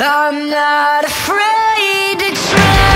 I'm not afraid to try.